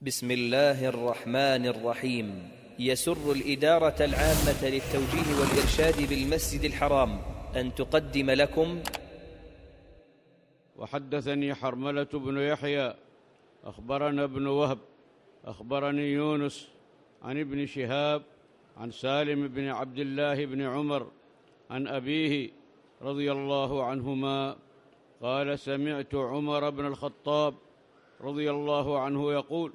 بسم الله الرحمن الرحيم. يسر الإدارة العامة للتوجيه والإرشاد بالمسجد الحرام أن تقدم لكم. وحدثني حرملة بن يحيى أخبرنا ابن وهب أخبرني يونس عن ابن شهاب عن سالم بن عبد الله بن عمر عن أبيه رضي الله عنهما قال سمعت عمر بن الخطاب رضي الله عنه يقول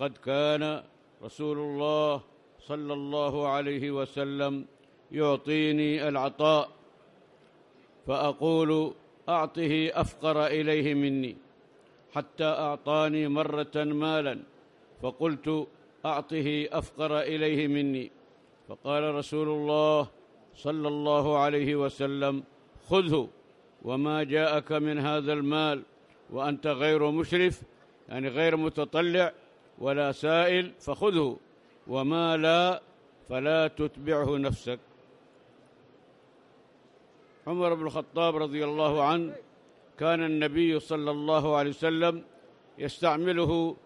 قد كان رسول الله صلى الله عليه وسلم يعطيني العطاء فأقول أعطه أفقر إليه مني حتى أعطاني مرة مالا فقلت أعطه أفقر إليه مني فقال رسول الله صلى الله عليه وسلم خذه وما جاءك من هذا المال وأنت غير مشرف يعني غير متطلع ولا سائل فخذه وما لا فلا تتبعه نفسك. عمر بن الخطاب رضي الله عنه كان النبي صلى الله عليه وسلم يستعمله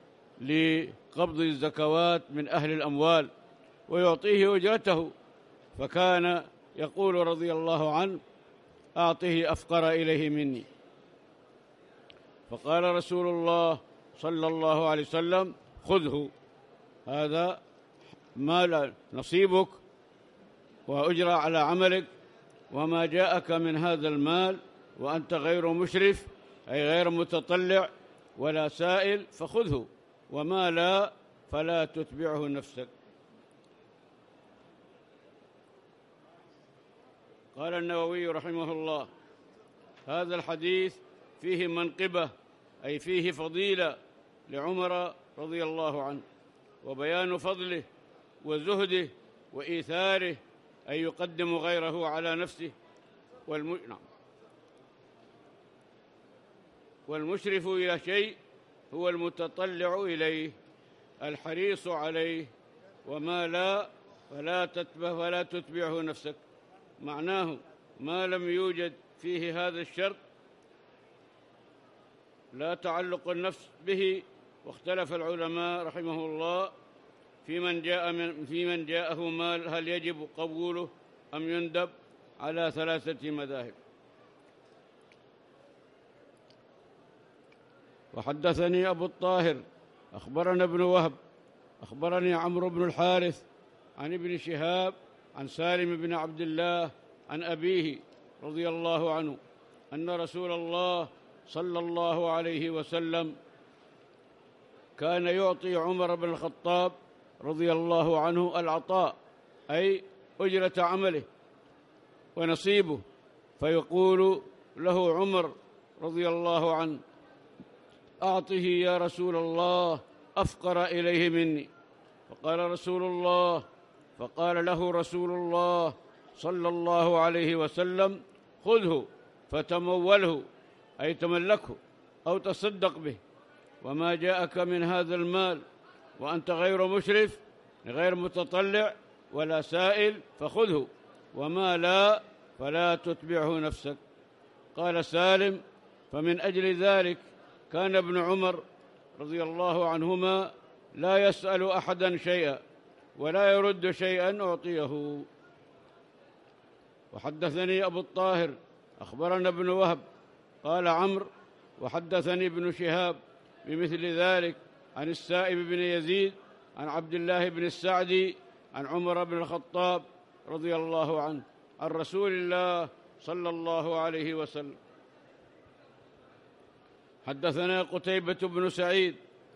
لقبض الزكوات من أهل الأموال ويعطيه أجرته. فكان يقول رضي الله عنه أعطه أفقر إليه مني. فقال رسول الله صلى الله عليه وسلم خذه. هذا مال نصيبك وأجرى على عملك وما جاءك من هذا المال وأنت غير مشرف أي غير متطلع ولا سائل فخذه وما لا فلا تتبعه نفسك. قال النووي رحمه الله هذا الحديث فيه منقبة أي فيه فضيلة لعمر رضي الله عنه وبيان فضله وزهده وإيثاره أن يقدم غيره على نفسه والم... نعم. والمشرف إلى شيء هو المتطلع إليه الحريص عليه وما لا فلا تتبه ولا تتبعه نفسك معناه ما لم يوجد فيه هذا الشرط لا تعلق النفس به واختلف العلماء رحمه الله في من جاء من في من جاءه مال هل يجب قبوله أم يندب على ثلاثة مذاهب. وحدثني أبو الطاهر أخبرنا ابن وهب أخبرني عمرو بن الحارث عن ابن شهاب عن سالم بن عبد الله عن أبيه رضي الله عنه أن رسول الله صلى الله عليه وسلم كان يعطي عمر بن الخطاب رضي الله عنه العطاء أي أجرة عمله ونصيبه. فيقول له عمر رضي الله عنه أعطه يا رسول الله أفقر إليه مني. فقال رسول الله فقال له رسول الله صلى الله عليه وسلم خذه فتموله أي تملكه أو تصدق به. وما جاءك من هذا المال وأنت غير مشرف غير متطلع ولا سائل فخذه. وما لا فلا تتبعه نفسك. قال سالم فمن أجل ذلك كان ابن عمر رضي الله عنهما لا يسأل أحدا شيئا ولا يرد شيئا أعطيه. وحدثني أبو الطاهر أخبرنا ابن وهب قال عمرو وحدثني ابن شهاب بمثل ذلك عن السائب بن يزيد عن عبد الله بن السعدي عن عمر بن الخطاب رضي الله عنه عن رسول الله صلى الله عليه وسلم. حدثنا قتيبة بن سعيد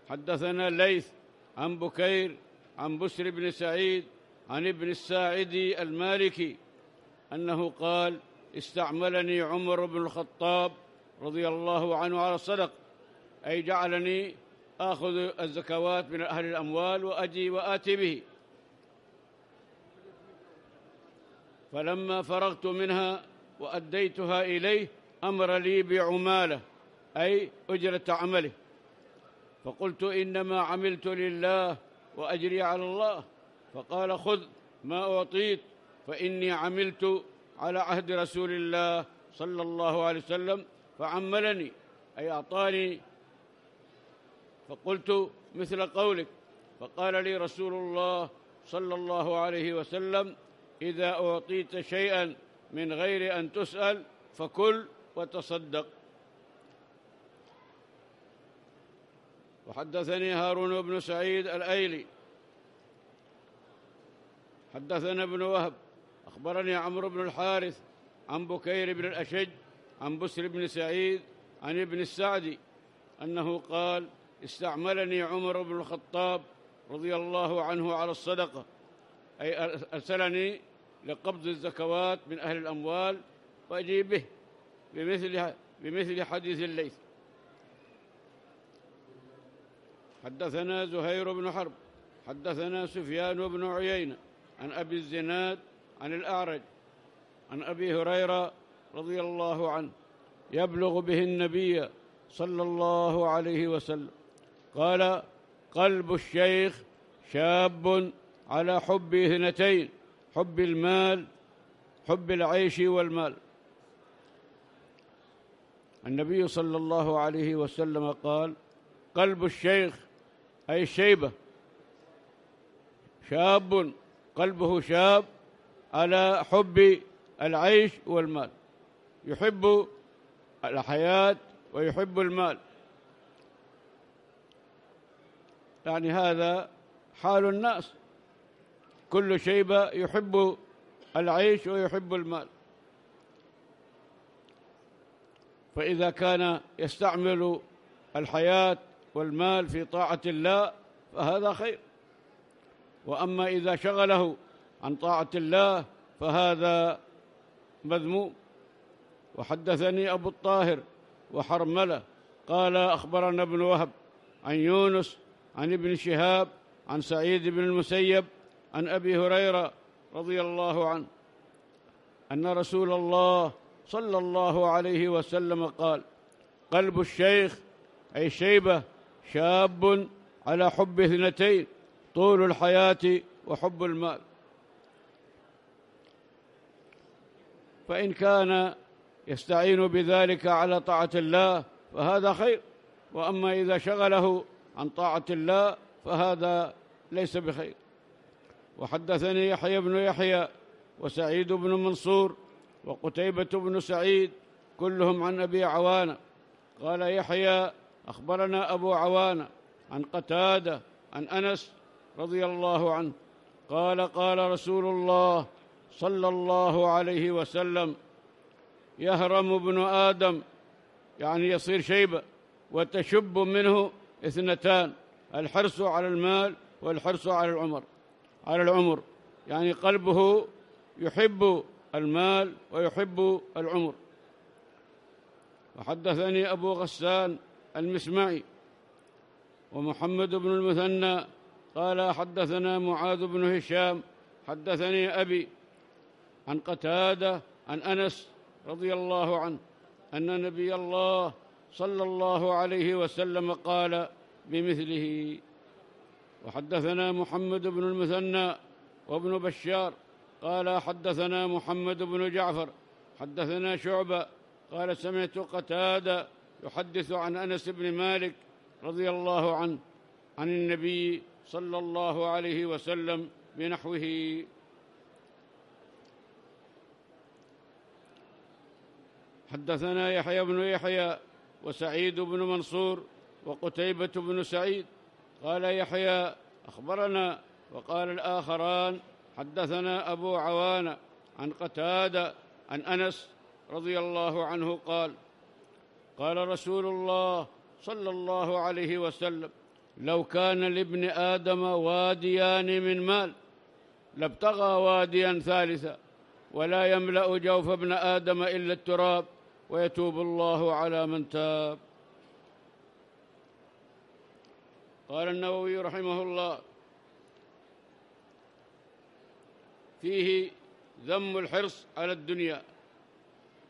حدثنا ليث عن بكير عن بسر بن سعيد عن ابن الساعدي المالكي أنه قال استعملني عمر بن الخطاب رضي الله عنه على الصدق. أي جعلني آخذ الزكوات من أهل الأموال وأجي وآتي به. فلما فرغت منها وأديتها إليه أمر لي بعمالة أي أجرة عمله. فقلت إنما عملت لله وأجري على الله. فقال خذ ما أعطيت فإني عملت على عهد رسول الله صلى الله عليه وسلم فعملني أي أعطاني فقلت مثل قولك. فقال لي رسول الله صلى الله عليه وسلم إذا أعطيت شيئا من غير أن تسأل فكل وتصدق. وحدثني هارون بن سعيد الأيلي. حدثنا ابن وهب. أخبرني عمرو بن الحارث عن بكير بن الأشج عن بسر بن سعيد عن ابن السعدي أنه قال استعملني عمر بن الخطاب رضي الله عنه على الصدقة. أي أرسلني لقبض الزكوات من أهل الأموال وأجي به بمثل بمثل حديث الليث. حدثنا زهير بن حرب حدثنا سفيان بن عيينة عن أبي الزناد عن الأعرج عن أبي هريرة رضي الله عنه يبلغ به النبي صلى الله عليه وسلم. قال قلب الشيخ شاب على حب اثنتين حب المال حب العيش والمال. النبي صلى الله عليه وسلم قال قلب الشيخ أي الشيبة شاب قلبه شاب على حب العيش والمال. يحب الحياة ويحب المال. يعني هذا حال الناس. كل شيبة يحب العيش ويحب المال. فإذا كان يستعمل الحياة والمال في طاعة الله فهذا خير. وأما إذا شغله عن طاعة الله فهذا مذموم. وحدثني أبو الطاهر وحرملة قال أخبرنا ابن وهب عن يونس عن ابن شهاب عن سعيد بن المسيب عن أبي هريرة رضي الله عنه أن رسول الله صلى الله عليه وسلم قال قلب الشيخ أي شيبة شاب على حب اثنتين طول الحياة وحب المال. فإن كان يستعين بذلك على طاعة الله فهذا خير. وأما إذا شغله عن طاعة الله فهذا ليس بخير. وحدثني يحيى بن يحيى وسعيد بن منصور وقتيبة بن سعيد كلهم عن أبي عوانة. قال يحيى أخبرنا أبو عوانة عن قتادة عن أنس رضي الله عنه. قال قال رسول الله صلى الله عليه وسلم يهرم ابن آدم يعني يصير شيبة وتشب منه اثنتان الحرص على المال والحرص على العمر. على العمر يعني قلبه يحب المال ويحب العمر. وحدثني أبو غسان المسمعي ومحمد بن المثنى قال حدثنا معاذ بن هشام حدثني أبي عن قتادة عن أنس رضي الله عنه أن نبي الله صلى الله عليه وسلم قال بمثله وحدثنا محمد بن المثنى وابن بشار قال حدثنا محمد بن جعفر حدثنا شعبة قال سمعت قتادة يحدث عن أنس بن مالك رضي الله عنه عن النبي صلى الله عليه وسلم بنحوه. حدثنا يحيى بن يحيى وسعيد بن منصور وقتيبة بن سعيد. قال يحيى أخبرنا. وقال الآخران حدثنا أبو عوانة عن قتادة عن أنس رضي الله عنه قال قال رسول الله صلى الله عليه وسلم لو كان لابن آدم واديان من مال لابتغى واديا ثالثا ولا يملأ جوف ابن آدم إلا التراب. ويتوب الله على من تاب. قال النووي رحمه الله فيه ذم الحرص على الدنيا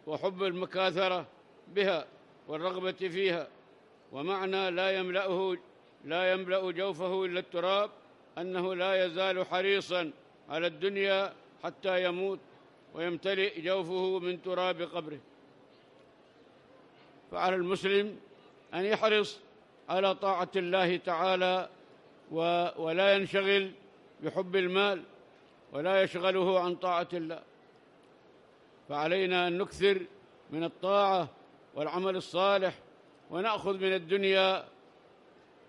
وحب المكاثرة بها والرغبة فيها ومعنى لا يملأه لا يملأ جوفه إلا التراب أنه لا يزال حريصا على الدنيا حتى يموت ويمتلئ جوفه من تراب قبره. فعلى المسلم أن يحرص على طاعة الله تعالى ولا ينشغل بحب المال ولا يشغله عن طاعة الله. فعلينا أن نكثر من الطاعة والعمل الصالح ونأخذ من الدنيا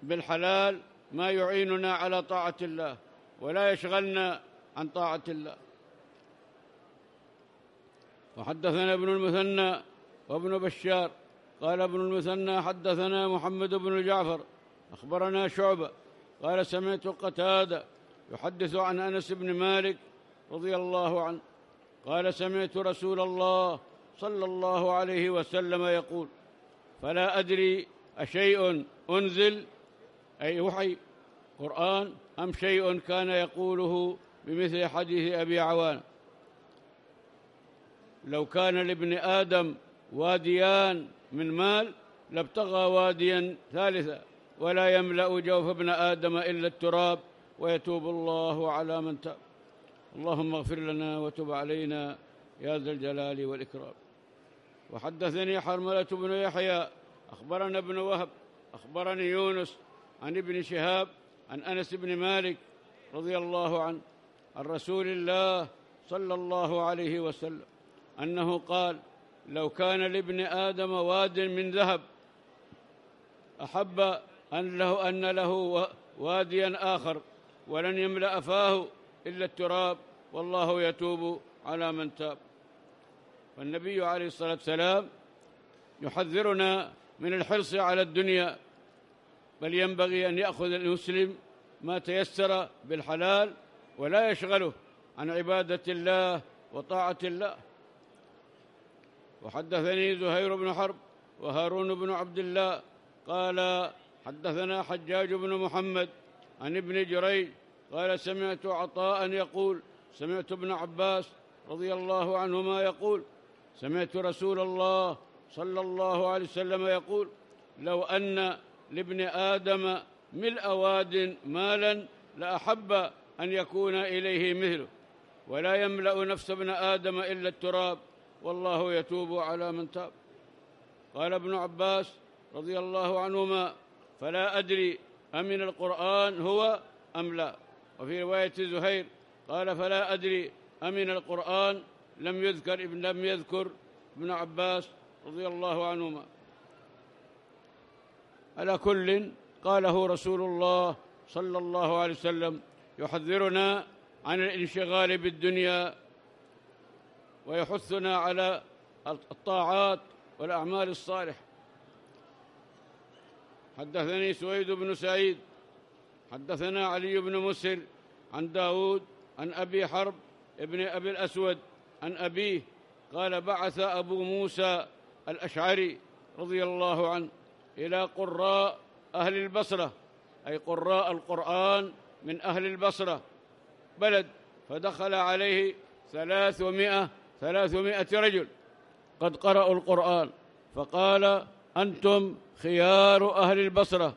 بالحلال ما يعيننا على طاعة الله ولا يشغلنا عن طاعة الله. وحدثنا ابن المثنى وابن بشار قال ابن المثنى حدثنا محمد بن جعفر أخبرنا شعبة قال سمعت قتادة يحدث عن أنس بن مالك رضي الله عنه قال سمعت رسول الله صلى الله عليه وسلم يقول فلا أدري أشيء أنزل أي وحي قرآن أم شيء كان يقوله بمثل حديث أبي عوان. لو كان لابن آدم واديان من مال لابتغى واديا ثالثا ولا يملأ جوف ابن آدم إلا التراب ويتوب الله على من تاب. اللهم اغفر لنا وتب علينا يا ذا الجلال والإكرام. وحدثني حرملة بن يحيى أخبرنا ابن وهب أخبرني يونس عن ابن شهاب عن أنس بن مالك رضي الله عنه عن رسول الله صلى الله عليه وسلم أنه قال لو كان لابن آدم واد من ذهب أحب أن له أن له واديا آخر ولن يملأ فاه إلا التراب والله يتوب على من تاب. والنبي عليه الصلاة والسلام يحذرنا من الحرص على الدنيا بل ينبغي أن يأخذ المسلم ما تيسر بالحلال ولا يشغله عن عبادة الله وطاعة الله. وحدثني زهير بن حرب وهارون بن عبد الله قال حدثنا حجاج بن محمد عن ابن جريج قال سمعت عطاء يقول سمعت ابن عباس رضي الله عنهما يقول سمعت رسول الله صلى الله عليه وسلم يقول لو أن لابن آدم ملء واد مالا لأحب أن يكون إليه مثله. ولا يملأ نفس ابن آدم إلا التراب. والله يتوب على من تاب. قال ابن عباس رضي الله عنهما فلا أدري أمن القرآن هو أم لا. وفي رواية زهير قال فلا أدري أمن القرآن لم يذكر ابن لم يذكر ابن عباس رضي الله عنهما. على كل قاله رسول الله صلى الله عليه وسلم يحذرنا عن الانشغال بالدنيا ويحثنا على الطاعات والأعمال الصالحة. حدثني سويد بن سعيد حدثنا علي بن مسهر عن داود عن أبي حرب ابن أبي الأسود عن أبيه قال بعث أبو موسى الأشعري رضي الله عنه إلى قراء أهل البصرة أي قراء القرآن من أهل البصرة بلد فدخل عليه ثلاثمائة ثلاثمائة رجل قد قرأوا القرآن فقال أنتم خيار أهل البصرة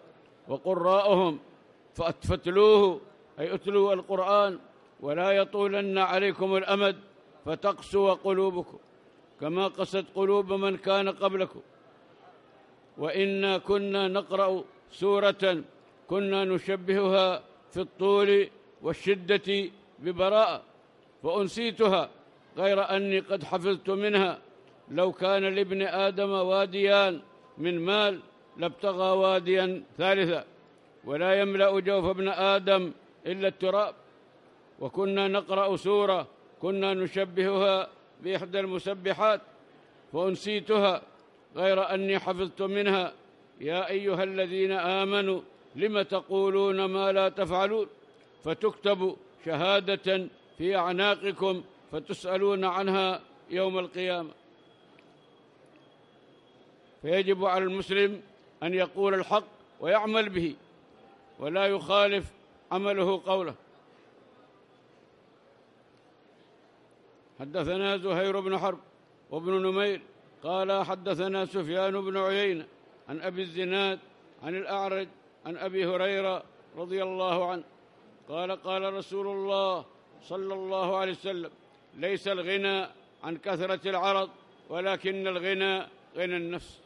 وقراءهم فاتلوه أي اتلوا القرآن ولا يطولن عليكم الأمد فتقسو قلوبكم كما قست قلوب من كان قبلكم. وإنا كنا نقرأ سورة كنا نشبهها في الطول والشدة ببراءة فأنسيتها غير أني قد حفظت منها. لو كان لابن آدم واديان من مال لابتغى واديا ثالثا. ولا يملأ جوف ابن آدم إلا التراب. وكنا نقرأ سورة كنا نشبهها بإحدى المسبحات فأنسيتها غير أني حفظت منها. يا أيها الذين آمنوا لم تقولون ما لا تفعلون؟ فتكتب شهادة في أعناقكم فتسألون عنها يوم القيامة. فيجب على المسلم أن يقول الحق ويعمل به ولا يخالف عمله قوله. حدثنا زهير بن حرب وابن نمير قال حدثنا سفيان بن عيينة عن أبي الزناد عن الأعرج عن أبي هريرة رضي الله عنه. قال قال رسول الله صلى الله عليه وسلم ليس الغنى عن كثرة العرض ولكن الغنى غنى النفس.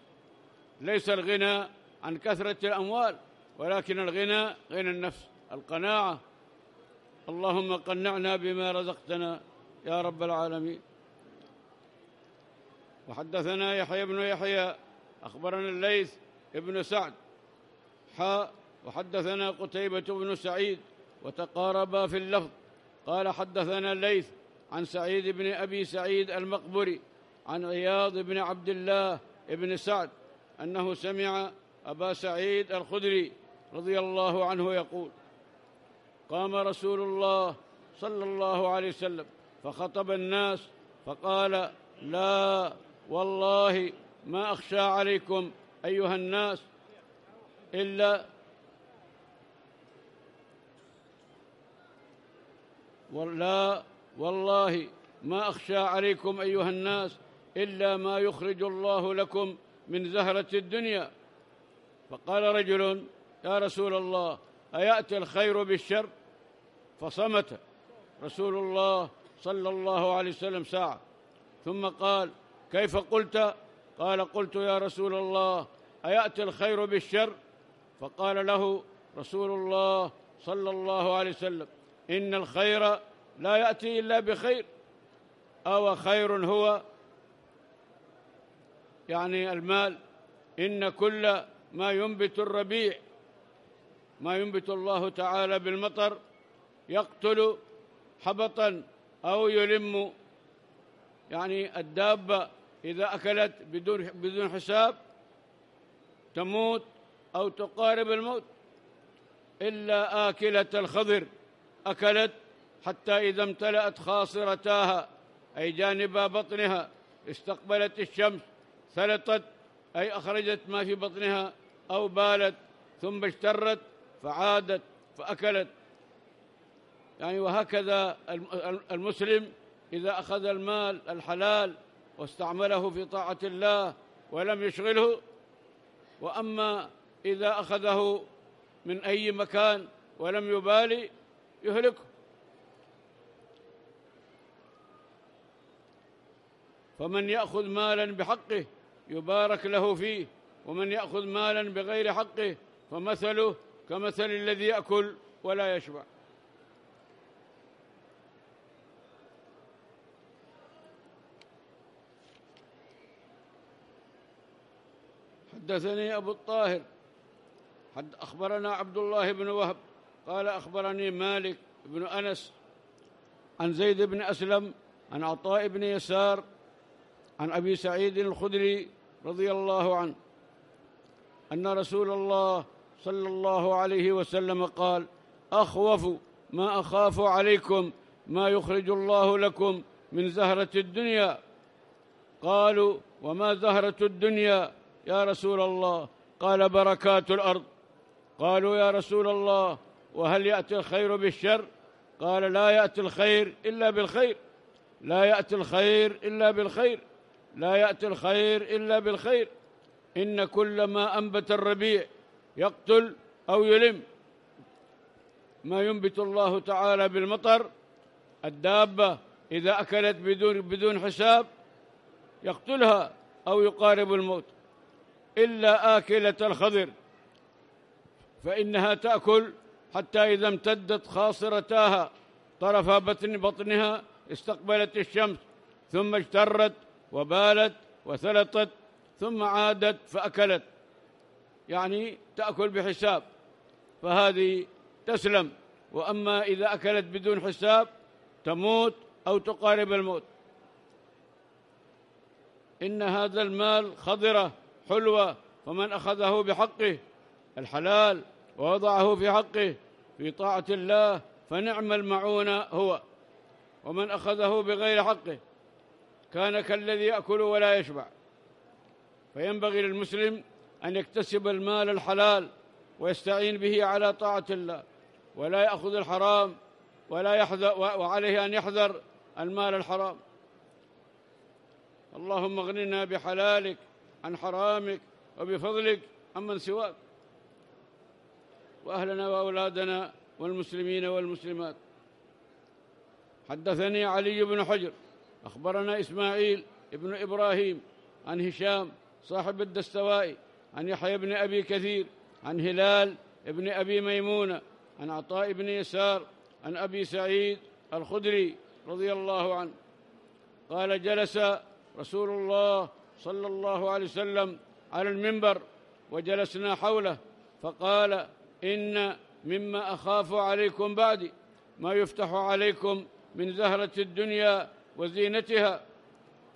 ليس الغنى عن كثرة الأموال ولكن الغنى غنى النفس القناعة. اللهم قنعنا بما رزقتنا يا رب العالمين. وحدثنا يحيى بن يحيى أخبرنا الليث ابن سعد حاء وحدثنا قتيبة بن سعيد وتقاربا في اللفظ. قال حدثنا الليث عن سعيد بن أبي سعيد المقبري عن عياض بن عبد الله بن سعد أنه سمع أبا سعيد الخدري رضي الله عنه يقول قام رسول الله صلى الله عليه وسلم فخطب الناس فقال لا والله ما أخشى عليكم أيها الناس إلا ولا والله ما أخشى عليكم أيها الناس إلا ما يخرج الله لكم من زهرة الدنيا. فقال رجل يا رسول الله أيأتي الخير بالشر؟ فصمت رسول الله صلى الله عليه وسلم ساعة. ثم قال كيف قلت؟ قال قلت يا رسول الله أيأتي الخير بالشر؟ فقال له رسول الله صلى الله عليه وسلم إن الخير لا يأتي إلا بخير. أو خير هو يعني المال. إن كل ما ينبت الربيع ما ينبت الله تعالى بالمطر يقتل حبطا أو يلم يعني الدابة إذا أكلت بدون بدون حساب تموت أو تقارب الموت. إلا آكلة الخضر أكلت حتى إذا امتلأت خاصرتاها أي جانب بطنها استقبلت الشمس سلطت أي أخرجت ما في بطنها أو بالت ثم اشترت فعادت فأكلت. يعني وهكذا المسلم إذا أخذ المال الحلال واستعمله في طاعة الله ولم يشغله وأما إذا أخذه من أي مكان ولم يبالي يهلكه. فمن يأخذ مالا بحقه يبارك له فيه ومن يأخذ مالا بغير حقه فمثله كمثل الذي يأكل ولا يشبع. حدثني أبو الطاهر حد أخبرنا عبد الله بن وهب قال أخبرني مالك بن أنس عن زيد بن أسلم عن عطاء بن يسار عن أبي سعيد الخدري رضي الله عنه أن رسول الله صلى الله عليه وسلم قال أخوف ما أخاف عليكم ما يخرج الله لكم من زهرة الدنيا. قالوا وما زهرة الدنيا يا رسول الله؟ قال بركات الأرض. قالوا يا رسول الله وهل يأتي الخير بالشر؟ قال لا يأتي الخير إلا بالخير. لا يأتي الخير إلا بالخير. لا يأتي الخير إلا بالخير. إن كل ما أنبت الربيع يقتل أو يلم. ما ينبت الله تعالى بالمطر الدابة إذا أكلت بدون بدون حساب يقتلها أو يقارب الموت. إلا آكلة الخضر فإنها تأكل حتى إذا امتدت خاصرتاها. طرف بطن بطنها استقبلت الشمس ثم اجترت وبالت وثلطت ثم عادت فأكلت. يعني تأكل بحساب فهذه تسلم. وأما إذا أكلت بدون حساب تموت أو تقارب الموت. إن هذا المال خضرة حلوة فمن أخذه بحقه الحلال ووضعه في حقه في طاعة الله فنعم المعون هو. ومن أخذه بغير حقه كان كالذي يأكل ولا يشبع. فينبغي للمسلم أن يكتسب المال الحلال ويستعين به على طاعة الله ولا يأخذ الحرام ولا يحذر وعليه أن يحذر المال الحرام. اللهم اغننا بحلالك عن حرامك وبفضلك عمن سواك. وأهلنا وأولادنا والمسلمين والمسلمات. حدثني علي بن حجر أخبرنا إسماعيل ابن إبراهيم عن هشام صاحب الدستوائي عن يحيى بن أبي كثير عن هلال بن أبي ميمونة عن عطاء بن يسار عن أبي سعيد الخدري رضي الله عنه. قال جلس رسول الله صلى الله عليه وسلم على المنبر وجلسنا حوله فقال إن مما أخاف عليكم بعدي ما يفتح عليكم من زهرة الدنيا وزينتها.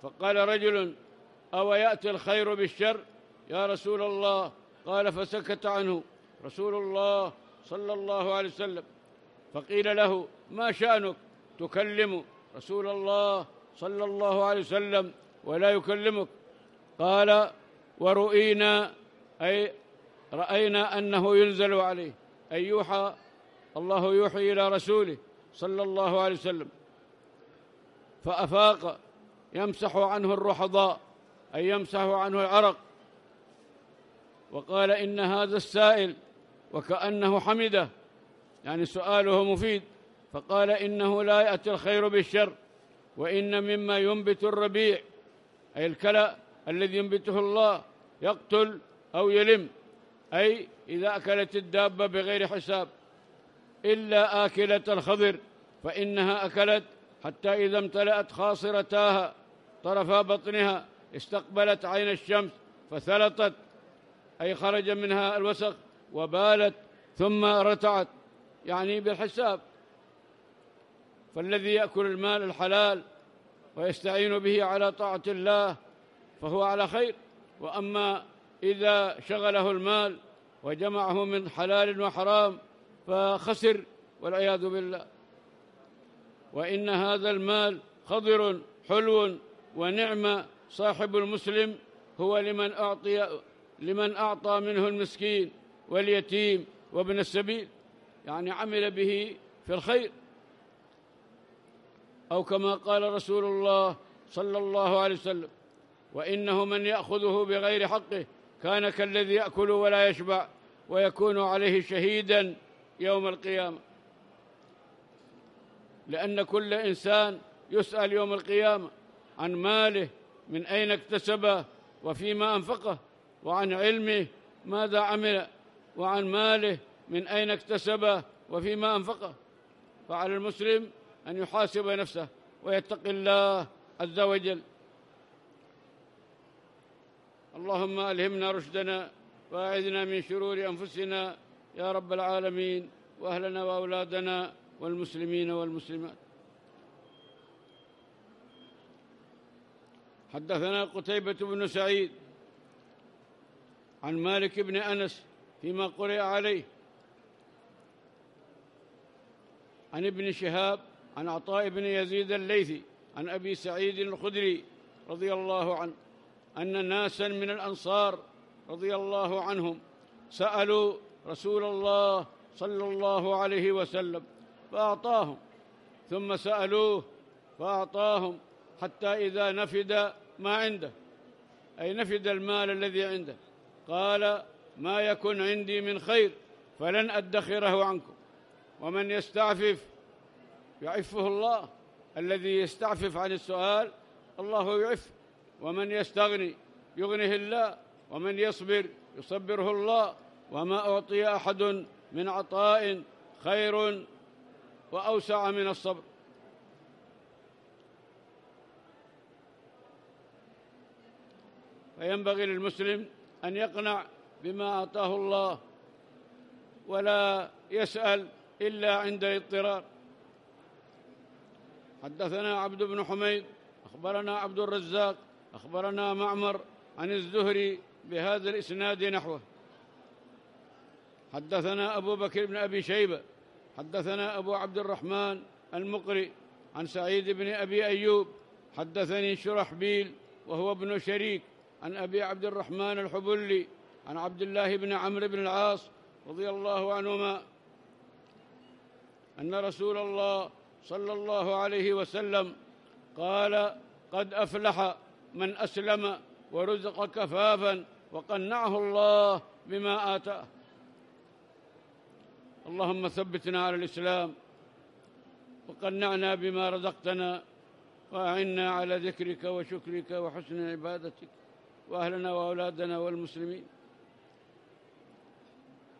فقال رجل أو يأتي الخير بالشر؟ يا رسول الله. قال فسكت عنه. رسول الله صلى الله عليه وسلم. فقيل له ما شأنك؟ تكلم رسول الله صلى الله عليه وسلم ولا يكلمك. قال ورؤينا أي رأينا أنه ينزل عليه أي يوحى الله يوحي إلى رسوله صلى الله عليه وسلم. فأفاق يمسح عنه الرحضاء أي يمسح عنه العرق. وقال إن هذا السائل وكأنه حمده يعني سؤاله مفيد. فقال إنه لا يأتي الخير بالشر وإن مما ينبت الربيع أي الكلأ الذي ينبته الله يقتل أو يلم أي إذا أكلت الدابة بغير حساب. إلا آكلة الخضر فإنها أكلت حتى إذا امتلأت خاصرتاها طرفا بطنها استقبلت عين الشمس فثلطت أي خرج منها الوسخ وبالت ثم رتعت يعني بالحساب. فالذي يأكل المال الحلال ويستعين به على طاعة الله فهو على خير. وأما إذا شغله المال وجمعه من حلال وحرام فخسر والعياذ بالله. وإن هذا المال خضر حلو ونعم صاحب المسلم هو لمن أعطي لمن أعطى منه المسكين واليتيم وابن السبيل. يعني عمل به في الخير. أو كما قال رسول الله صلى الله عليه وسلم وإنه من يأخذه بغير حقه كان كالذي يأكل ولا يشبع ويكون عليه شهيدا يوم القيامة. لأن كل إنسان يسأل يوم القيامة عن ماله من أين اكتسبه وفيما أنفقه وعن علمه ماذا عمل وعن ماله من أين اكتسبه وفيما أنفقه. فعلى المسلم أن يحاسب نفسه ويتقي الله عز وجل. اللهم ألهمنا رشدنا وأعذنا من شرور أنفسنا يا رب العالمين وأهلنا وأولادنا والمسلمين والمسلمات. حدثنا قتيبة بن سعيد عن مالك بن أنس فيما قرئ عليه عن ابن شهاب عن عطاء بن يزيد الليثي عن أبي سعيد الخدري رضي الله عنه أن ناسا من الأنصار رضي الله عنهم سألوا رسول الله صلى الله عليه وسلم فأعطاهم. ثم سألوه فأعطاهم حتى إذا نفد ما عنده أي نفد المال الذي عنده. قال ما يكن عندي من خير فلن أدخره عنكم. ومن يستعفف يعفه الله الذي يستعفف عن السؤال الله يعف ومن يستغني يغنه الله ومن يصبر يصبره الله. وما أعطي أحد من عطاء خير وأوسع من الصبر. فينبغي للمسلم أن يقنع بما أعطاه الله ولا يسأل إلا عند الاضطرار. حدثنا عبد بن حميد أخبرنا عبد الرزاق أخبرنا معمر عن الزهري بهذا الإسناد نحوه. حدثنا أبو بكر بن أبي شيبة حدثنا أبو عبد الرحمن المقري عن سعيد بن أبي أيوب حدثني شرحبيل وهو ابن شريك عن أبي عبد الرحمن الحبلي عن عبد الله بن عمرو بن العاص رضي الله عنهما أن رسول الله صلى الله عليه وسلم قال قد أفلح من أسلم ورزق كفافا وقنعه الله بما آتاه. اللهم ثبتنا على الإسلام وقنعنا بما رزقتنا وأعنا على ذكرك وشكرك وحسن عبادتك وأهلنا وأولادنا والمسلمين.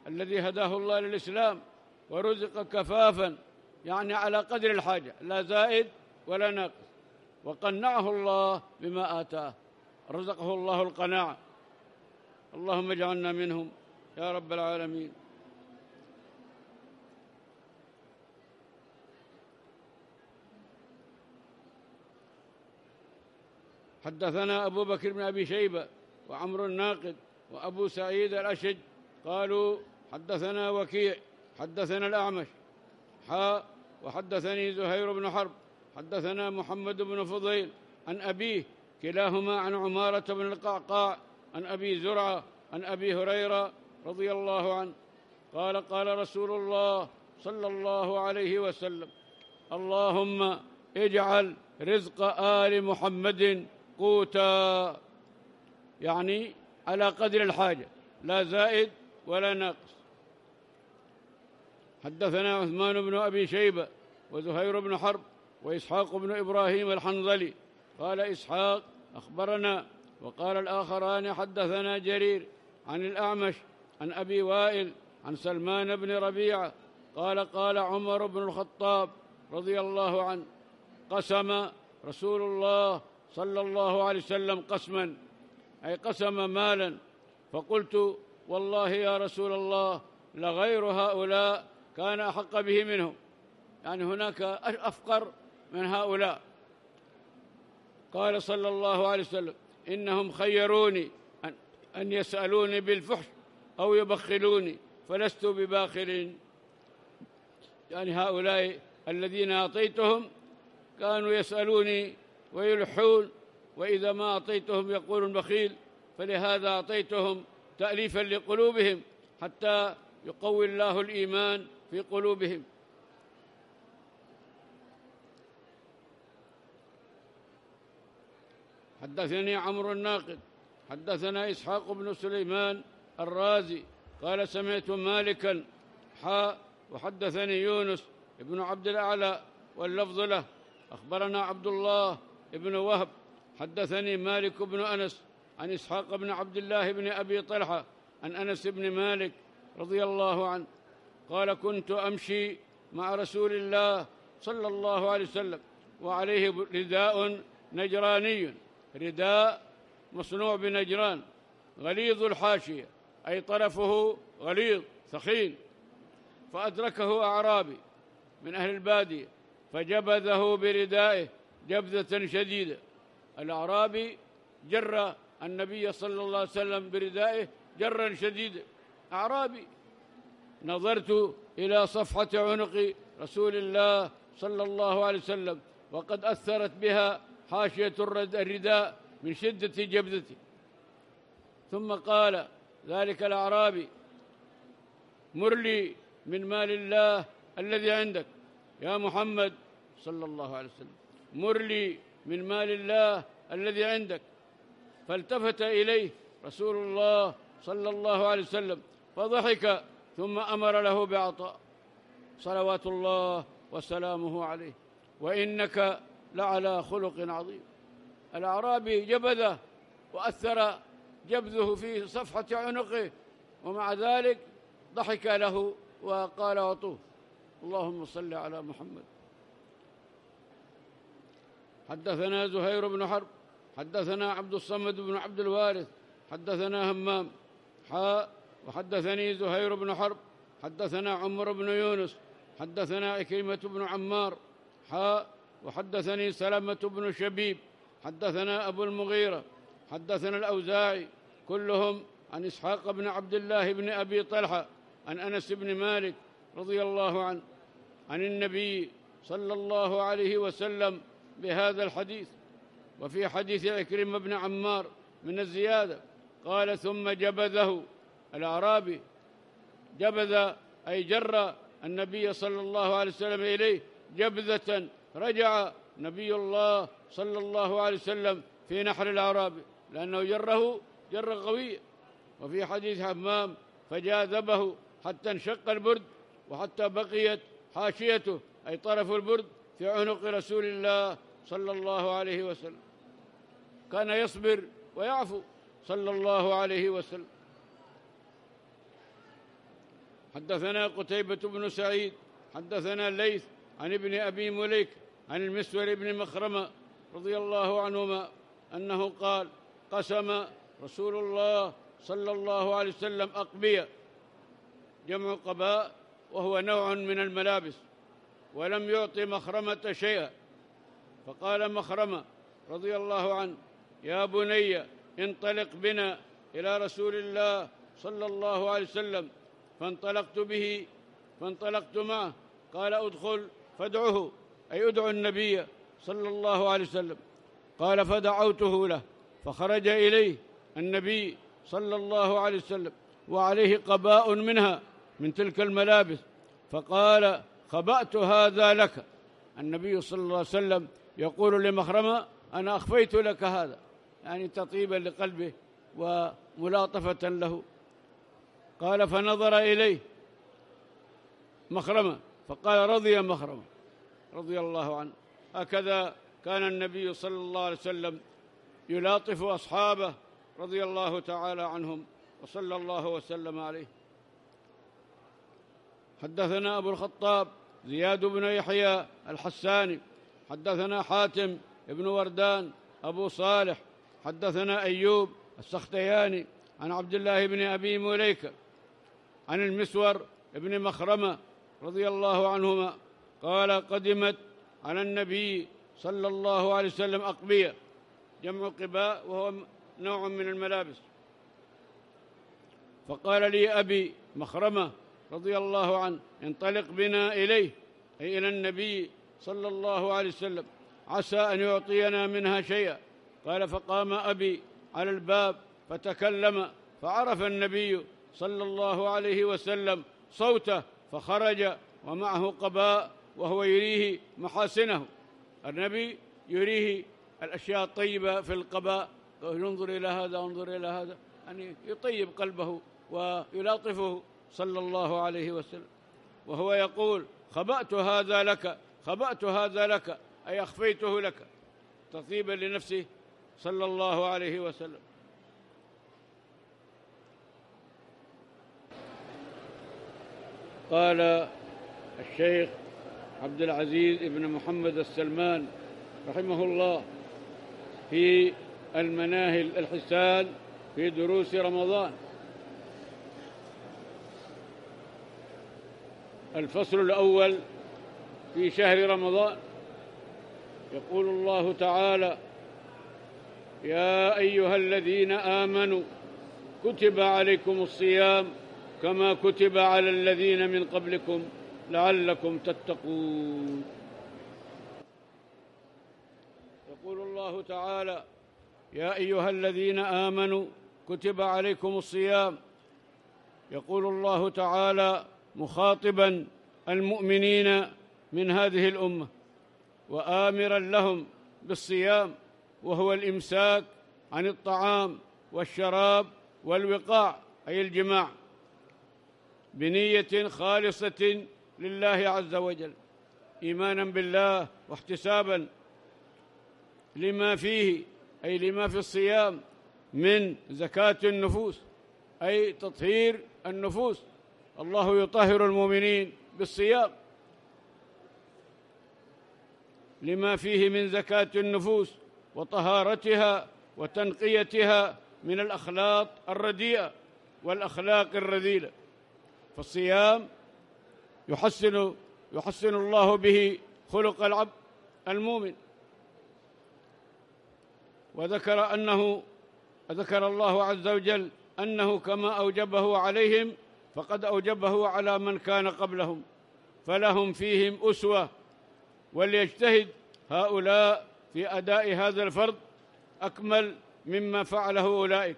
الذي هداه الله للإسلام ورزق كفافا يعني على قدر الحاجة لا زائد ولا ناقص. وقنعه الله بما آتاه رزقه الله القناعة. اللهم اجعلنا منهم يا رب العالمين. حدثنا أبو بكر بن أبي شيبة وعمر الناقد وأبو سعيد الأشج قالوا حدثنا وكيع حدثنا الأعمش حاء وحدثني زهير بن حرب حدثنا محمد بن فضيل عن أبيه كلاهما عن عمارة بن القعقاع عن أبي زرعة عن أبي هريرة رضي الله عنه. قال قال رسول الله صلى الله عليه وسلم اللهم اجعل رزق آل محمد قوتا يعني على قدر الحاجة لا زائد ولا ناقص. حدثنا عثمان بن أبي شيبة وزهير بن حرب وإسحاق بن إبراهيم الحنظلي. قال إسحاق أخبرنا وقال الآخران حدثنا جرير عن الأعمش عن أبي وائل عن سلمان بن ربيعة. قال قال عمر بن الخطاب رضي الله عنه قسم رسول الله صلى الله عليه وسلم قسما أي قسم مالا. فقلت والله يا رسول الله لغير هؤلاء كان أحق به منهم. يعني هناك أفقر من هؤلاء. قال صلى الله عليه وسلم إنهم خيروني أن يسألوني بالفحش أو يبخلوني فلست بباخل. يعني هؤلاء الذين أعطيتهم كانوا يسألوني ويلحون وإذا ما أعطيتهم يقولون بخيل فلهذا أعطيتهم تأليفا لقلوبهم حتى يقوي الله الإيمان في قلوبهم. حدثني عمرو الناقد حدثنا إسحاق بن سليمان الرازي قال سمعت مالكا حاء وحدثني يونس ابن عبد الأعلى واللفظ له أخبرنا عبد الله ابن وهب حدثني مالك بن أنس عن إسحاق بن عبد الله بن أبي طلحة عن أنس بن مالك رضي الله عنه قال كنت أمشي مع رسول الله صلى الله عليه وسلم وعليه رداء نجراني رداء مصنوع بنجران غليظ الحاشية أي طرفه غليظ ثخين فأدركه أعرابي من أهل البادية فجبذه بردائه جبذة شديدة. الأعرابي جر النبي صلى الله عليه وسلم بردائه جرا شديدا. أعرابي. نظرت إلى صفحة عنق رسول الله صلى الله عليه وسلم وقد أثرت بها حاشية الرداء من شدة جبذته ثم قال ذلك الأعرابي مر لي من مال الله الذي عندك يا محمد صلى الله عليه وسلم. مر لي من مال الله الذي عندك. فالتفت إليه رسول الله صلى الله عليه وسلم فضحك ثم أمر له بعطاء. صلوات الله وسلامه عليه. وإنك لعلى خلق عظيم. الأعرابي جبذه وأثر جبذه في صفحة عنقه ومع ذلك ضحك له وقال عطوه. اللهم صل على محمد. حدثنا زهير بن حرب حدثنا عبد الصمد بن عبد الوارث حدثنا همام حاء وحدثني زهير بن حرب حدثنا عمر بن يونس حدثنا عكرمة بن عمار حاء وحدثني سلمة بن شبيب حدثنا أبو المغيرة حدثنا الأوزاعي كلهم عن إسحاق بن عبد الله بن أبي طلحة عن أنس بن مالك رضي الله عنه عن النبي صلى الله عليه وسلم بهذا الحديث. وفي حديث عكرمة بن عمار من الزيادة قال ثم جبذه الأعرابي. جبذ أي جر النبي صلى الله عليه وسلم إليه جبذة رجع نبي الله صلى الله عليه وسلم في نحر الأعرابي لأنه جره جر قوي. وفي حديث حمام فجاذبه حتى انشق البرد وحتى بقيت حاشيته أي طرف البرد في عنق رسول الله صلى الله عليه وسلم. كان يصبر ويعفو صلى الله عليه وسلم. حدثنا قتيبة بن سعيد حدثنا الليث عن ابن أبي مليك عن المسور بن مخرمة رضي الله عنهما أنه قال قسم رسول الله صلى الله عليه وسلم أقبية جمع قباء وهو نوع من الملابس ولم يعطي مخرمة شيئا. فقال مخرمة رضي الله عنه يا بني انطلق بنا إلى رسول الله صلى الله عليه وسلم فانطلقت به فانطلقت معه. قال أدخل فادعه أي ادعو النبي صلى الله عليه وسلم. قال فدعوته له فخرج إليه النبي صلى الله عليه وسلم وعليه قباء منها من تلك الملابس فقال خبأت هذا لك. النبي صلى الله عليه وسلم يقول لمخرمة أنا أخفيت لك هذا يعني تطيبا لقلبه وملاطفة له. قال فنظر إليه مخرمة فقال رضي مخرمة. رضي الله عنه. هكذا كان النبي صلى الله عليه وسلم يلاطف أصحابه رضي الله تعالى عنهم وصلى الله وسلم عليه. حدثنا أبو الخطاب زياد بن يحيى الحساني حدثنا حاتم بن وردان أبو صالح حدثنا أيوب السختياني عن عبد الله بن أبي مليكة عن المسور بن مخرمة رضي الله عنهما قال قدمت على النبي صلى الله عليه وسلم أقبية جمع قباء وهو نوع من الملابس. فقال لي أبي مخرمة رضي الله عنه انطلق بنا إليه أي إلى النبي صلى الله عليه وسلم عسى أن يعطينا منها شيئا. قال فقام أبي على الباب فتكلم فعرف النبي صلى الله عليه وسلم صوته فخرج ومعه قباء وهو يريه محاسنه. النبي يريه الأشياء الطيبة في القباء ينظر إلى هذا انظر إلى هذا يعني يطيب قلبه ويلاطفه صلى الله عليه وسلم. وهو يقول خبأت هذا لك خبأت هذا لك أي أخفيته لك. تطيبا لنفسه صلى الله عليه وسلم. قال الشيخ عبد العزيز بن محمد السلمان رحمه الله في المناهل الحسان في دروس رمضان. الفصل الأول في شهر رمضان يقول الله تعالى يا أيها الذين آمنوا كتب عليكم الصيام كما كتب على الذين من قبلكم لعلكم تتقون. يقول الله تعالى يا أيها الذين آمنوا كتب عليكم الصيام. يقول الله تعالى مخاطبا المؤمنين من هذه الأمة وامرا لهم بالصيام وهو الإمساك عن الطعام والشراب والوقاع أي الجماع بنية خالصة لله عز وجل ايمانا بالله واحتسابا لما فيه أي لما في الصيام من زكاة النفوس أي تطهير النفوس. الله يطهر المؤمنين بالصيام. لما فيه من زكاة النفوس وطهارتها وتنقيتها من الاخلاق الرديئة والأخلاق الرذيلة. فالصيام يحسن يحسن الله به خلق العبد المؤمن. وذكر أنه ذكر الله عز وجل أنه كما أوجبه عليهم فقد أوجبه على من كان قبلهم فلهم فيهم أسوة وليجتهد هؤلاء في أداء هذا الفرض أكمل مما فعله أولئك.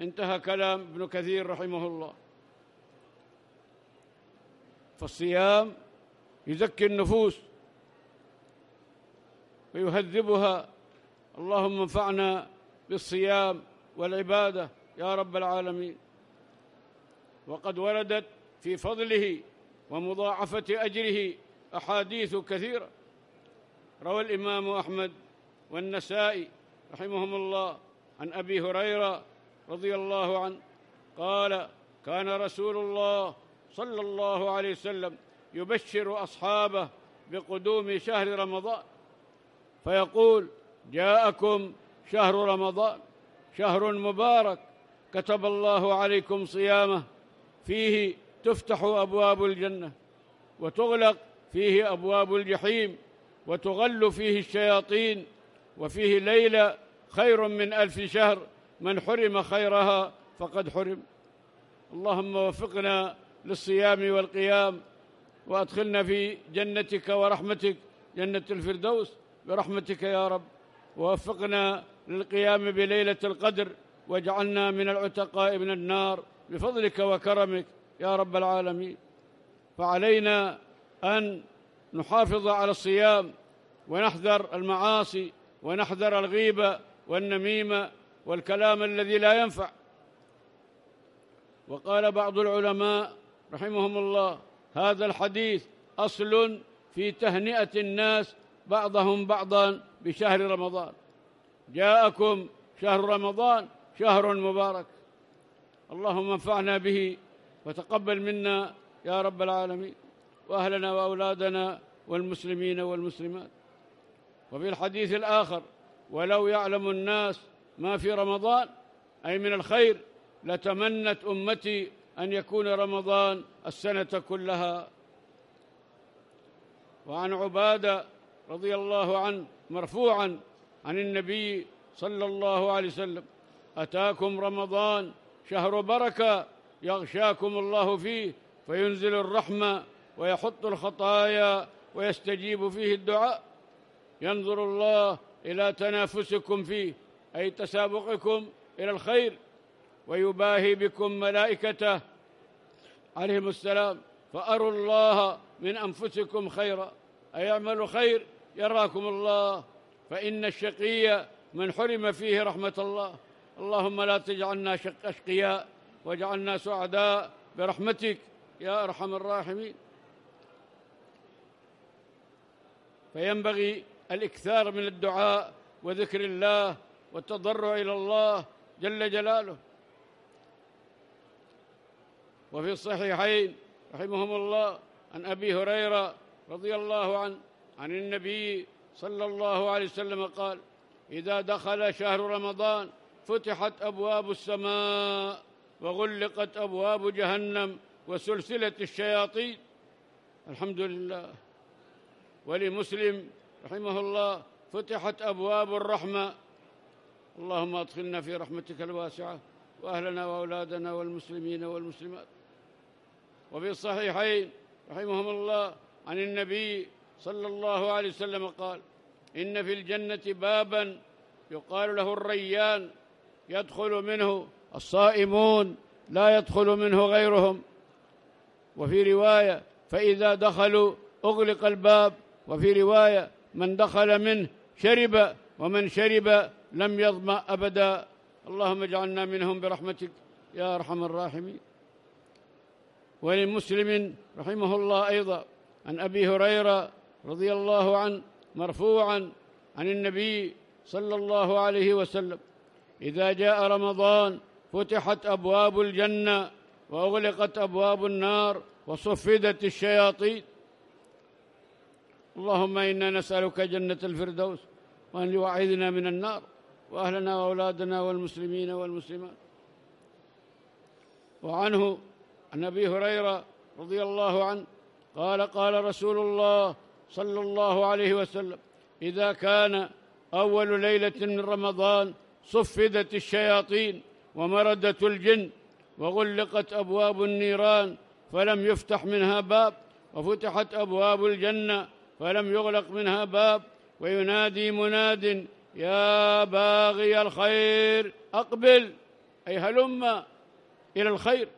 انتهى كلام ابن كثير رحمه الله. فالصيام يزكي النفوس ويهذبها. اللهم انفعنا بالصيام والعبادة يا رب العالمين. وقد وردت في فضله ومضاعفة أجره أحاديث كثيرة. روى الإمام أحمد والنسائي رحمهم الله عن أبي هريرة رضي الله عنه قال كان رسول الله صلى الله عليه وسلم يبشر أصحابه بقدوم شهر رمضان فيقول جاءكم شهر رمضان شهر مبارك كتب الله عليكم صيامه فيه تفتح أبواب الجنة وتغلق فيه أبواب الجحيم وتغل فيه الشياطين وفيه ليلة خير من ألف شهر من حرم خيرها فقد حرم. اللهم وفقنا للصيام والقيام وأدخلنا في جنتك ورحمتك جنة الفردوس برحمتك يا رب. ووفقنا للقيام بليلة القدر واجعلنا من العتقاء من النار بفضلك وكرمك يا رب العالمين. فعلينا أن نحافظ على الصيام ونحذر المعاصي ونحذر الغيبة والنميمة والكلام الذي لا ينفع. وقال بعض العلماء رحمهم الله هذا الحديث أصل في تهنئة الناس بعضهم بعضا بشهر رمضان. جاءكم شهر رمضان شهر مبارك. اللهم انفعنا به وتقبل منا يا رب العالمين وأهلنا وأولادنا والمسلمين والمسلمات. وفي الحديث الآخر ولو يعلم الناس ما في رمضان أي من الخير لتمنت أمتي أن يكون رمضان السنة كلها. وعن عبادة رضي الله عنه مرفوعا عن النبي صلى الله عليه وسلم أتاكم رمضان شهر بركة يغشاكم الله فيه فينزل الرحمة ويحط الخطايا ويستجيب فيه الدعاء. ينظر الله إلى تنافسكم فيه أي تسابقكم إلى الخير ويباهي بكم ملائكته. عليهم السلام. فأروا الله من أنفسكم خيرا. اي اعملوا خير؟ يراكم الله. فإن الشقي من حرم فيه رحمة الله. اللهم لا تجعلنا شق أشقياء. واجعلنا سعداء برحمتك يا أرحم الراحمين. فينبغي الإكثار من الدعاء وذكر الله والتضرع إلى الله جل جلاله. وفي الصحيحين رحمهم الله عن أبي هريرة رضي الله عنه عن النبي صلى الله عليه وسلم قال إذا دخل شهر رمضان فتحت أبواب السماء وغلقت أبواب جهنم وسلسلة الشياطين. الحمد لله. ولمسلم رحمه الله فتحت أبواب الرحمة. اللهم أدخلنا في رحمتك الواسعة وأهلنا وأولادنا والمسلمين والمسلمات. وفي الصحيحين رحمهم الله عن النبي صلى الله عليه وسلم قال إن في الجنة بابا يقال له الريان يدخل منه الصائمون لا يدخل منه غيرهم. وفي رواية فإذا دخلوا أغلق الباب. وفي رواية من دخل منه شرب ومن شرب لم يظمأ أبدا. اللهم اجعلنا منهم برحمتك يا أرحم الراحمين. ولمسلم رحمه الله أيضا عن أبي هريرة رضي الله عنه مرفوعا عن النبي صلى الله عليه وسلم إذا جاء رمضان فتحت أبواب الجنة وأغلقت أبواب النار وصفدت الشياطين. اللهم إنا نسألك جنة الفردوس وأن يوعدنا من النار وأهلنا وأولادنا والمسلمين والمسلمات. وعنه عن أبي هريرة رضي الله عنه قال قال رسول الله صلى الله عليه وسلم إذا كان أول ليلة من رمضان صفدت الشياطين ومردت الجن وغلقت أبواب النيران فلم يفتح منها باب وفتحت أبواب الجنة فلم يغلق منها باب. وينادي مناد يا باغي الخير أقبل. أي هلم إلى الخير.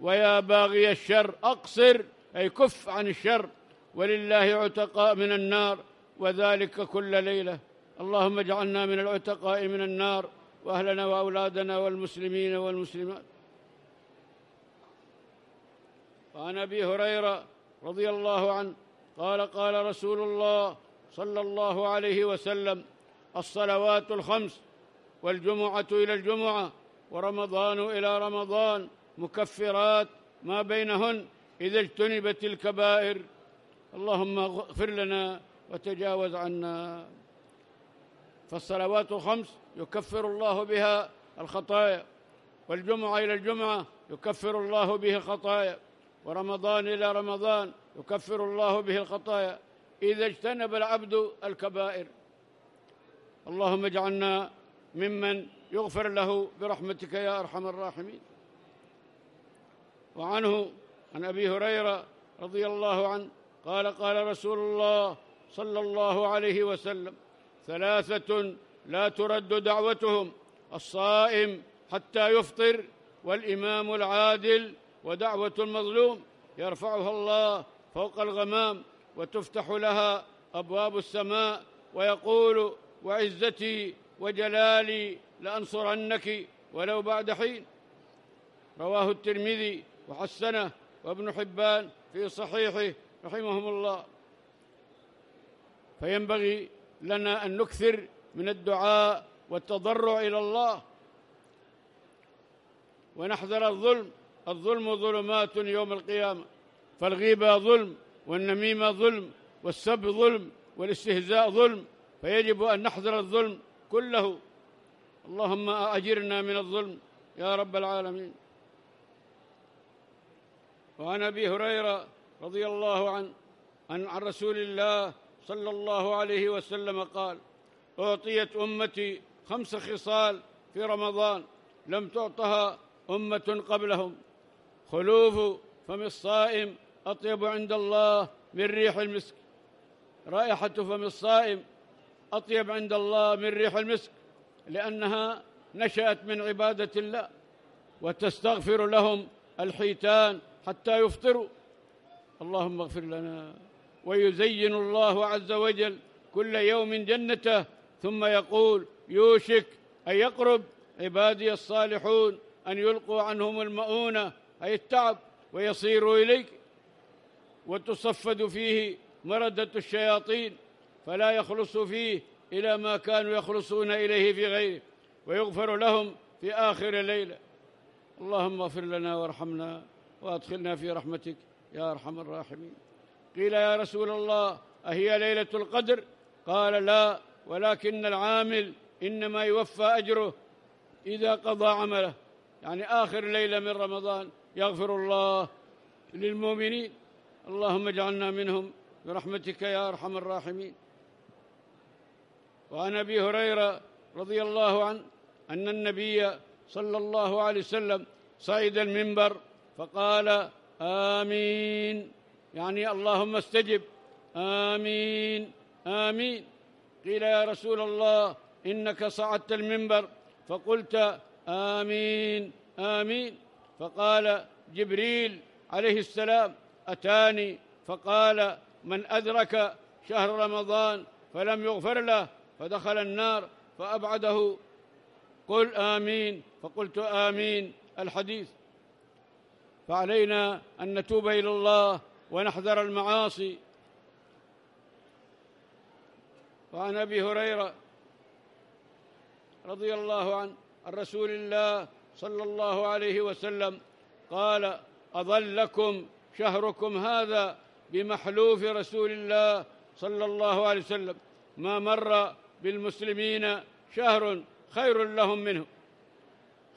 ويا باغي الشر أقصر. أي كف عن الشر. ولله عتقاء من النار وذلك كل ليلة. اللهم اجعلنا من العتقاء من النار. وأهلنا وأولادنا والمسلمين والمسلمات. وعن أبي هريرة رضي الله عنه قال قال رسول الله صلى الله عليه وسلم الصلوات الخمس والجمعة إلى الجمعة ورمضان إلى رمضان مكفرات ما بينهن إذا اجتنبت الكبائر. اللهم اغفر لنا وتجاوز عنا. فالصلوات الخمس يكفر الله بها الخطايا والجمعة إلى الجمعة يكفر الله به الخطايا ورمضان إلى رمضان يكفر الله به الخطايا. إذا اجتنب العبد الكبائر اللهم اجعلنا ممن يغفر له برحمتك يا أرحم الراحمين. وعنه عن أبي هريرة رضي الله عنه قال قال رسول الله صلى الله عليه وسلم ثلاثة لا ترد دعوتهم الصائم حتى يفطر والإمام العادل ودعوة المظلوم يرفعها الله فوق الغمام وتفتح لها أبواب السماء ويقول وعزتي وجلالي لأنصرنك ولو بعد حين رواه الترمذي وحسنه وابن حبان في صحيحه رحمهم الله. فينبغي لنا أن نكثر من الدعاء والتضرع إلى الله. ونحذر الظلم. الظلم ظلمات يوم القيامة. فالغيبة ظلم والنميمة ظلم والسب ظلم والاستهزاء ظلم. فيجب أن نحذر الظلم كله. اللهم أجرنا من الظلم يا رب العالمين. وعن أبي هريرة رضي الله عنه عن عن رسول الله صلى الله عليه وسلم قال أعطيت أمتي خمس خصال في رمضان لم تعطها أمة قبلهم. خلوف فم الصائم أطيب عند الله من ريح المسك. رائحة فم الصائم أطيب عند الله من ريح المسك لأنها نشأت من عبادة الله وتستغفر لهم الحيتان حتى يفطروا. اللهم اغفر لنا. ويزين الله عز وجل كل يوم جنته ثم يقول يوشك أن يقرب عبادي الصالحون أن يلقوا عنهم المؤونة أي التعب ويصيروا إليك. وتصفد فيه مردة الشياطين فلا يخلص فيه إلى ما كانوا يخلصون إليه في غيره ويغفر لهم في آخر ليلة اللهم اغفر لنا وارحمنا وأدخلنا في رحمتك يا أرحم الراحمين. قيل يا رسول الله أهي ليلة القدر؟ قال لا ولكن العامل إنما يوفى أجره إذا قضى عمله. يعني آخر ليلة من رمضان يغفر الله للمؤمنين. اللهم اجعلنا منهم برحمتك يا أرحم الراحمين. وعن أبي هريرة رضي الله عنه أن النبي صلى الله عليه وسلم صعد المنبر فقال آمين. يعني اللهم استجب. آمين. آمين. قيل يا رسول الله إنك صعدت المنبر. فقلت آمين. آمين. فقال جبريل عليه السلام أتاني؟ فقال من أدرك شهر رمضان فلم يغفر له فدخل النار فأبعده. قل آمين. فقلت آمين. الحديث. فعلينا أن نتوب إلى الله ونحذر المعاصي. وعن أبي هريرة رضي الله عن رسول الله صلى الله عليه وسلم قال أظلكم شهركم هذا بمحلوف رسول الله صلى الله عليه وسلم. ما مر بالمسلمين شهر خير لهم منه.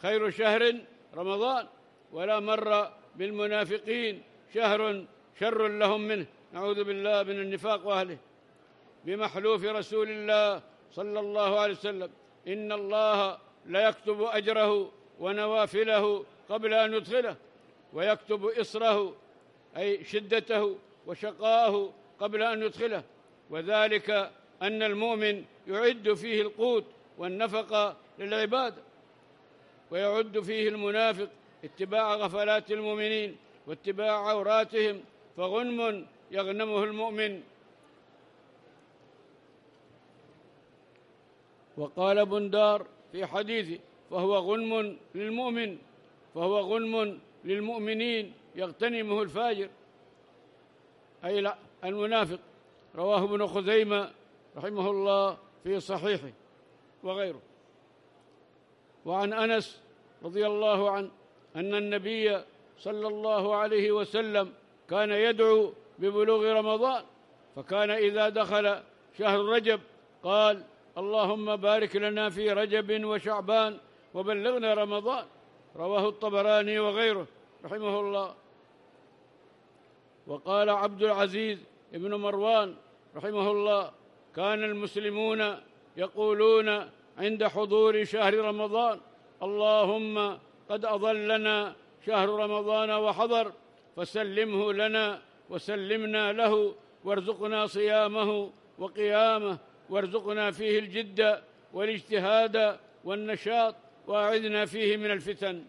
خير شهر رمضان ولا مر بالمنافقين شهر شر لهم منه. نعوذ بالله من النفاق وأهله. بمحلوف رسول الله صلى الله عليه وسلم. إن الله لا يكتب أجره ونوافله قبل أن يدخله ويكتب اسره أي شدته وشقاءه قبل أن يدخله. وذلك أن المؤمن يعد فيه القوت والنفقه للعباده ويعد فيه المنافق اتباع غفلات المؤمنين واتباع عوراتهم فغنم يغنمه المؤمن. وقال بندار في حديثه فهو غنم للمؤمن فهو غنم للمؤمنين يغتنمه الفاجر. أي لا المنافق. رواه ابن خزيمة رحمه الله في صحيحه وغيره. وعن أنس رضي الله عنه أن النبي صلى الله عليه وسلم كان يدعو ببلوغ رمضان فكان إذا دخل شهر رجب قال اللهم بارك لنا في رجب وشعبان وبلغنا رمضان. رواه الطبراني وغيره رحمه الله. وقال عبد العزيز بن مروان رحمه الله كان المسلمون يقولون عند حضور شهر رمضان اللهم قد اظلنا شهر رمضان وحضر فسلمه لنا وسلمنا له وارزقنا صيامه وقيامه وارزقنا فيه الجد والاجتهاد والنشاط وأعذنا فيه من الفتن.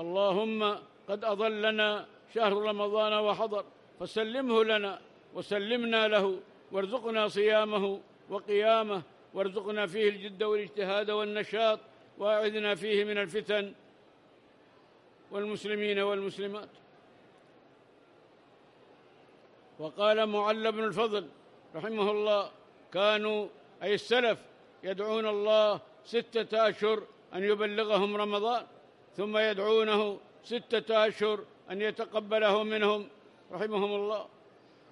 اللهم قد اظلنا شهر رمضان وحضر فسلمه لنا وسلمنا له وارزقنا صيامه وقيامه وارزقنا فيه الجد والاجتهاد والنشاط وأعذنا فيه من الفتن والمسلمين والمسلمات. وقال معل بن الفضل رحمه الله كانوا أي السلف يدعون الله ستة أشهر أن يبلغهم رمضان ثم يدعونه ستة أشهر أن يتقبله منهم رحمهم الله.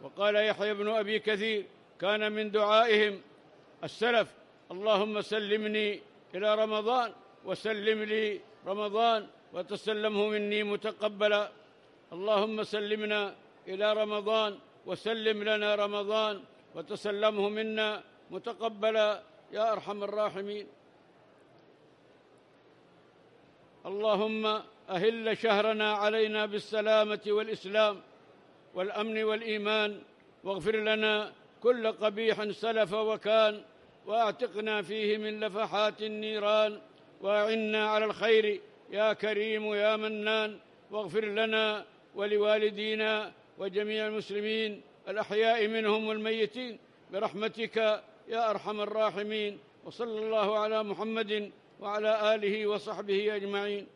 وقال يحيى بن أبي كثير كان من دعائهم السلف اللهم سلمني إلى رمضان وسلم لي رمضان وتسلمه مني متقبلا. اللهم سلمنا إلى رمضان وسلم لنا رمضان وتسلمه منا متقبلا يا أرحم الراحمين. اللهم أهل شهرنا علينا بالسلامة والإسلام والأمن والإيمان واغفر لنا كل قبيح سلف وكان وأعتقنا فيه من لفحات النيران وأعنا على الخير يا كريم يا منان. واغفر لنا ولوالدينا وجميع المسلمين الأحياء منهم والميتين برحمتك يا أرحم الراحمين. وصلى الله على محمد وعلى آله وصحبه أجمعين.